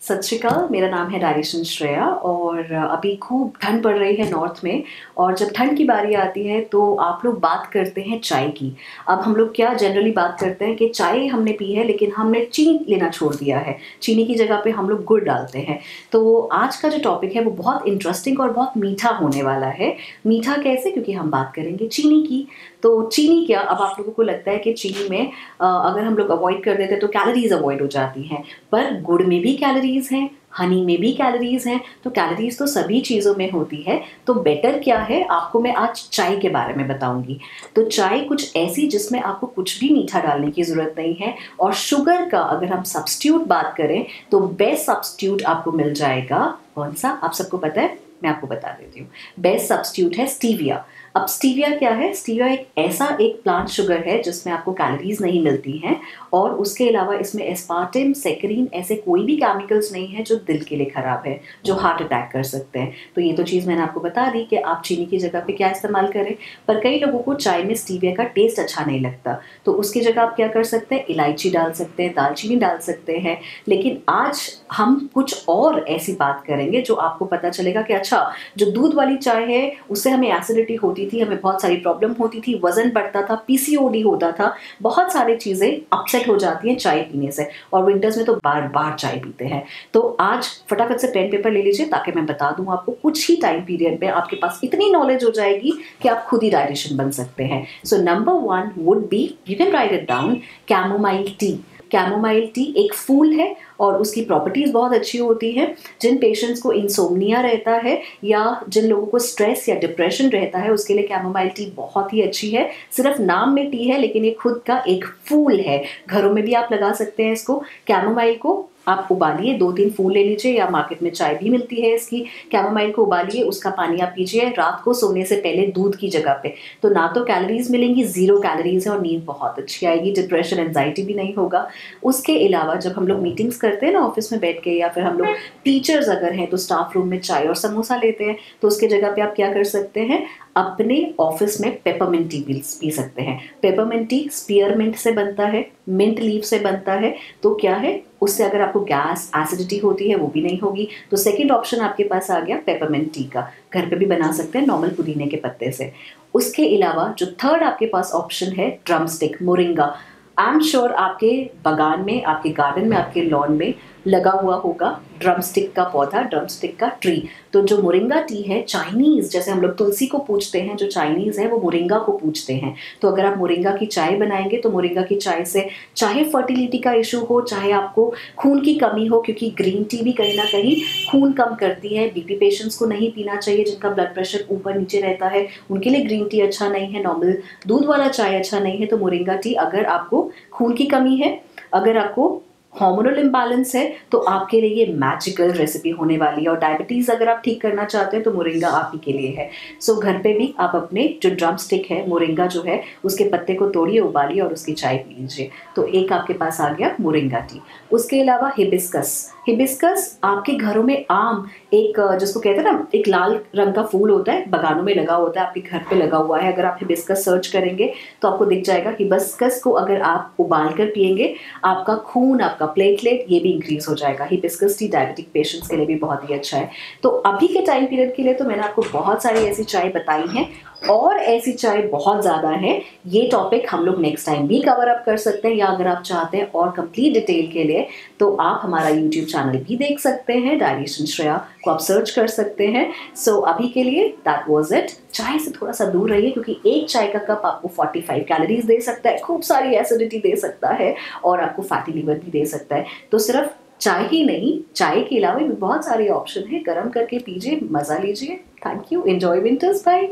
सत श्रीकाल मेरा नाम है डायरेशन श्रेया और अभी खूब ठंड पड़ रही है नॉर्थ में और जब ठंड की बारी आती है तो आप लोग बात करते हैं चाय की। अब हम लोग क्या जनरली बात करते हैं कि चाय हमने पी है लेकिन हमने चीनी लेना छोड़ दिया है। चीनी की जगह पे हम लोग गुड़ डालते हैं। तो आज का जो टॉपिक है वो बहुत इंटरेस्टिंग और बहुत मीठा होने वाला है। मीठा कैसे? क्योंकि हम बात करेंगे चीनी की। तो चीनी क्या? अब आप लोगों को लगता है कि चीनी में अगर हम लोग अवॉइड कर देते तो कैलोरीज अवॉइड हो जाती हैं। पर गुड़ में भी कैलोरीज हैं हनी में भी कैलोरीज हैं तो कैलोरीज तो सभी चीज़ों में होती है। तो बेटर क्या है? आपको मैं आज चाय के बारे में बताऊँगी। तो चाय कुछ ऐसी जिसमें आपको कुछ भी मीठा डालने की ज़रूरत नहीं है और शुगर का अगर हम सब्सट्यूट बात करें तो बेस्ट सब्सट्यूट आपको मिल जाएगा। कौन सा? आप सबको पता है? मैं आपको बता देती हूँ। बेस्ट सब्सट्यूट है स्टीविया अब स्टीविया क्या है? स्टीविया एक ऐसा एक प्लांट शुगर है जिसमें आपको कैलोरीज नहीं मिलती हैं और उसके अलावा इसमें एस्पार्टिम सेक्रीन ऐसे कोई भी केमिकल्स नहीं है जो दिल के लिए ख़राब है, जो हार्ट अटैक कर सकते हैं। तो ये तो चीज़ मैंने आपको बता दी कि आप चीनी की जगह पे क्या इस्तेमाल करें, पर कई लोगों को चाय में स्टीविया का टेस्ट अच्छा नहीं लगता। तो उसकी जगह आप क्या कर सकते हैं? इलायची डाल सकते हैं, दालचीनी डाल सकते हैं। लेकिन आज हम कुछ और ऐसी बात करेंगे जो आपको पता चलेगा कि अच्छा जो दूध वाली चाय है, उससे हमें एसिडिटी होती होती थी, हमें बहुत सारी प्रॉब्लम होती थी, वज़न बढ़ता था पीसीओडी होता था, बहुत सारी चीज़ें अपसेट हो जाती हैं चाय पीने से और विंटर्स में तो बार बार चाय पीते हैं। तो आज फटाफट से पेन पेपर ले लीजिए ताकि मैं बता दूँ आपको कुछ ही टाइम पीरियड में आपके पास इतनी नॉलेज हो जाएगी कि आप खुद ही डायरेक्शन बन सकते हैं। So number one would be you can write it down chamomile tea chamomile tea एक फूल है और उसकी प्रॉपर्टीज़ बहुत अच्छी होती है। जिन पेशेंट्स को इंसोमनिया रहता है या जिन लोगों को स्ट्रेस या डिप्रेशन रहता है, उसके लिए कैमोमाइल टी बहुत ही अच्छी है। सिर्फ़ नाम में टी है, लेकिन ये खुद का एक फूल है। घरों में भी आप लगा सकते हैं इसको। कैमोमाइल को आप उबालिए, दो तीन फूल ले लीजिए या मार्केट में चाय भी मिलती है इसकी। कैमोमाइल को उबालिए, उसका पानी आप पीजिए। रात को सोने से पहले दूध की जगह पे। तो ना तो कैलोरीज मिलेंगी ज़ीरो कैलोरीज है और नींद बहुत अच्छी आएगी। डिप्रेशन एनजाइटी भी नहीं होगा। उसके अलावा जब हम लोग मीटिंग्स करते हैं ना ऑफ़िस में बैठ के या फिर हम लोग टीचर्स अगर हैं तो स्टाफ रूम में चाय और समोसा लेते हैं। तो उसके जगह पे आप क्या कर सकते हैं? अपने ऑफ़िस में पेपरमिंट टी पी सकते हैं। पेपरमिंट टी स्पीयरमिंट से बनता है मिंट लीव से बनता है। तो क्या है? उससे अगर आपको गैस एसिडिटी होती है, वो भी नहीं होगी। तो सेकंड ऑप्शन आपके पास आ गया पेपरमिंट टी का। घर पे भी बना सकते हैं नॉर्मल पुदीने के पत्ते से। उसके अलावा जो थर्ड आपके पास ऑप्शन है drumstick moringa I am sure आपके बगान में, आपके गार्डन में, आपके लॉन में लगा हुआ होगा ड्रम स्टिक का पौधा ड्रम स्टिक का ट्री तो जो मोरिंगा टी है चाइनीज़ जैसे हम लोग तुलसी को पूछते हैं, जो चाइनीज़ है, वो मोरिंगा को पूछते हैं. तो अगर आप मोरिंगा की चाय बनाएँगे तो मोरिंगा की चाय से चाहे फर्टिलिटी का इशू हो, चाहे आपको खून की कमी हो, क्योंकि ग्रीन टी भी कहीं ना कहीं खून कम करती है. बीपी पेशेंट्स को नहीं पीना चाहिए, जिनका ब्लड प्रेशर ऊपर नीचे रहता है, उनके लिए ग्रीन टी अच्छा नहीं है नॉर्मल दूध वाला चाय अच्छा नहीं है. तो मोरिंगा टी अगर आपको खून की कमी है, अगर आपको हार्मोनल इम्बैलेंस है तो आपके लिए ये मैजिकल रेसिपी होने वाली है। और डायबिटीज़ अगर आप ठीक करना चाहते हैं तो मोरिंगा आप ही के लिए है। सो so, घर पे भी आप अपने जो ड्रम स्टिक है मोरिंगा जो है उसके पत्ते को तोड़िए उबालिए और उसकी चाय पी लीजिए। तो एक आपके पास आ गया मोरिंगा टी उसके अलावा हिबिस्कस हिबिस्कस आपके घरों में आम एक जिसको कहते हैं ना एक लाल रंग का फूल होता है बगानों में लगा होता है आपके घर पे लगा हुआ है। अगर आप हिबिस्कस सर्च करेंगे तो आपको दिख जाएगा हिबिस्कस को अगर आप उबाल कर पियेंगे आपका खून आपका प्लेटलेट ये भी इंक्रीज हो जाएगा। हिबिस्कस टी डायबिटिक पेशेंट्स के लिए भी बहुत ही अच्छा है। तो अभी के टाइम पीरियड के लिए तो मैंने आपको बहुत सारी ऐसी चाय बताई हैं। और ऐसी चाय बहुत ज़्यादा है ये टॉपिक हम लोग नेक्स्ट टाइम भी कवर अप कर सकते हैं या अगर आप चाहते हैं और कंप्लीट डिटेल के लिए तो आप हमारा यूट्यूब चैनल भी देख सकते हैं डायरेक्शन श्रेया को आप सर्च कर सकते हैं। सो so, अभी के लिए दैट वॉज़ इट चाय से थोड़ा सा दूर रहिए क्योंकि एक चाय का कप आपको 45 कैलोरीज दे सकता है खूब सारी एसिडिटी दे सकता है और आपको फैटी लीवर भी दे सकता है। तो सिर्फ़ चाय ही नहीं चाय के अलावा भी बहुत सारे ऑप्शन है गर्म करके पीजिए मज़ा लीजिए। Thank you enjoy winters bye